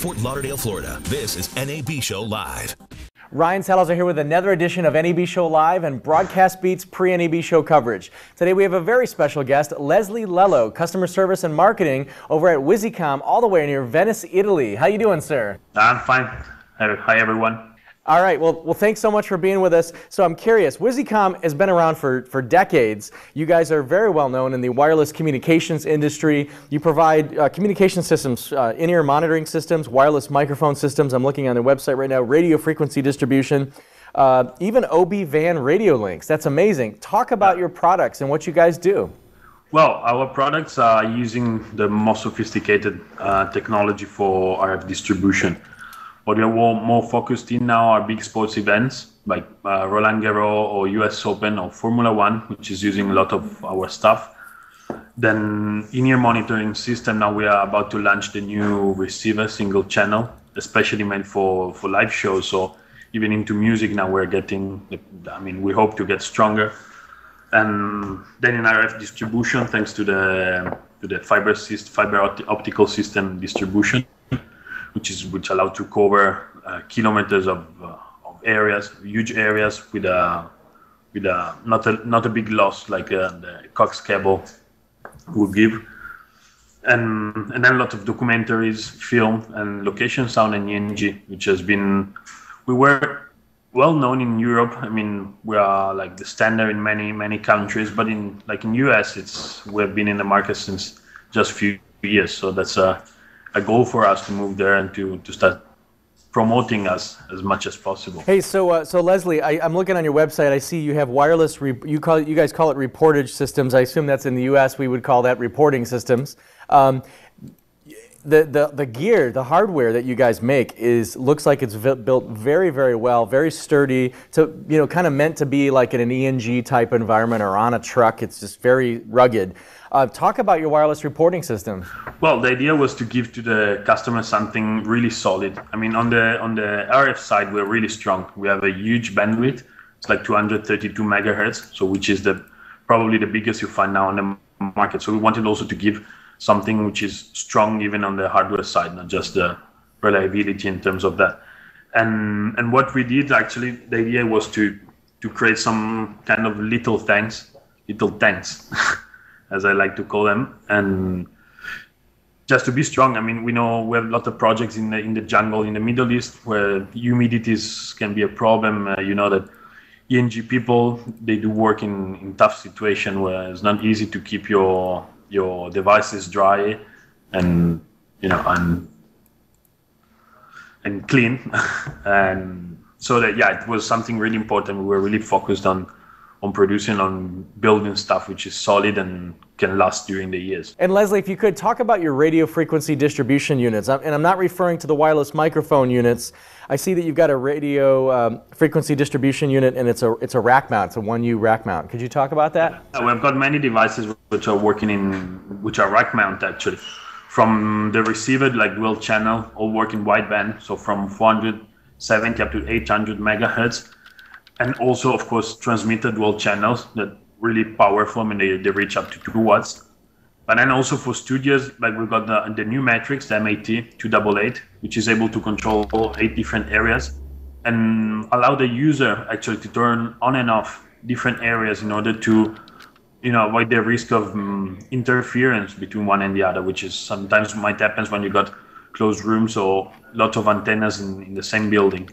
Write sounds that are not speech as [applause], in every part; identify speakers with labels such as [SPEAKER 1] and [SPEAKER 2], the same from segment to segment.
[SPEAKER 1] Fort Lauderdale, Florida. This is NAB Show Live.
[SPEAKER 2] Ryan Salazar here with another edition of NAB Show Live and Broadcast Beats pre-NAB Show coverage. Today we have a very special guest, Leslie Lello, Customer Service and Marketing over at Wisycom, all the way near Venice, Italy. How you doing, sir?
[SPEAKER 3] I'm fine. Hi, everyone.
[SPEAKER 2] All right. Well, well, thanks so much for being with us. So I'm curious. Wisycom has been around for, for decades. You guys are very well known in the wireless communications industry. You provide uh, communication systems, uh, in-ear monitoring systems, wireless microphone systems. I'm looking on their website right now. Radio frequency distribution, uh, even OB van radio links. That's amazing. Talk about your products and what you guys do.
[SPEAKER 3] Well, our products are using the most sophisticated uh, technology for RF distribution. What we are more focused in now are big sports events like uh, Roland Garros or US Open or Formula One, which is using a lot of our stuff. Then in-ear monitoring system. Now we are about to launch the new receiver single channel, especially meant for for live shows. So even into music now we're getting. I mean, we hope to get stronger. And then in RF distribution, thanks to the to the fiber system, fiber optical system distribution which is which allow to cover uh, kilometers of, uh, of, areas, huge areas with a with a not a not a big loss like uh, the coax cable would give. And, and then a lot of documentaries, film, and location sound and ENG, which has been, we were well known in Europe. I mean, we are like the standard in many many countries, but in like in US, it's we've been in the market since just few years. So that's a a goal for us to move there and to, to start promoting us as much as possible.
[SPEAKER 2] Hey, so uh, so Leslie, I, am looking on your website. I see you have wireless. you call it, you guys call it reportage systems. I assume that's in the U.S. We would call that reporting systems. Um, the, the, the gear, the hardware that you guys make is looks like it's built very very well, very sturdy. To you know, kind of meant to be like in an ENG type environment or on a truck. It's just very rugged. Uh, talk about your wireless reporting system.
[SPEAKER 3] Well, the idea was to give to the customer something really solid. I mean, on the on the RF side, we're really strong. We have a huge bandwidth. It's like 232 megahertz, so which is the probably the biggest you find now on the market. So we wanted also to give something which is strong even on the hardware side, not just the reliability in terms of that. And and what we did actually, the idea was to to create some kind of little tanks, little tanks. [laughs] as I like to call them, and just to be strong. I mean, we know we have a lot of projects in the in the jungle in the Middle East where humidities can be a problem. Uh, you know that ENG people they do work in in tough situation where it's not easy to keep your your device is dry and you know and and clean. [laughs] And so that yeah it was something really important. We were really focused on on producing on building stuff which is solid and can last during the years.
[SPEAKER 2] And Leslie, if you could talk about your radio frequency distribution units, and I'm not referring to the wireless microphone units. I see that you've got a radio um, frequency distribution unit, and it's a it's a rack mount, it's a 1U rack mount. Could you talk about that?
[SPEAKER 3] Yeah, we've got many devices which are working in which are rack mount actually, from the receiver like dual channel, all working wideband, so from 470 up to 800 megahertz and also of course transmitted dual channels that really powerful. I mean, they, they reach up to two watts. But then also for studios, like we've got the, the new Matrix, the MAT 288, which is able to control eight different areas and allow the user actually to turn on and off different areas in order to you know avoid the risk of um, interference between one and the other which is sometimes might happen when you got closed rooms or lots of antennas in, in the same building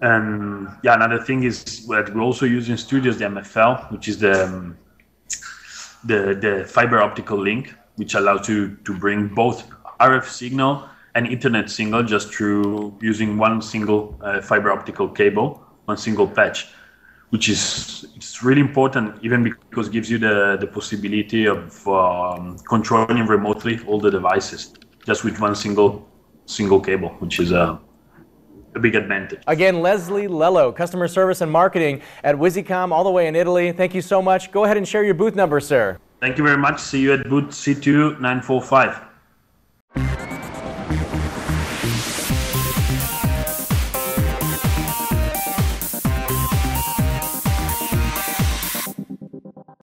[SPEAKER 3] and yeah, another thing is that we also use in studios the MFL, which is the um, the the fiber optical link, which allows you to bring both RF signal and Ethernet signal just through using one single uh, fiber optical cable, one single patch, which is it's really important even because it gives you the the possibility of um, controlling remotely all the devices just with one single single cable, which is a uh, a big advantage.
[SPEAKER 2] Again, Leslie Lello, customer service and marketing at Wisycom, all the way in Italy. Thank you so much. Go ahead and share your booth number, sir.
[SPEAKER 3] Thank you very much. See you at booth C2945.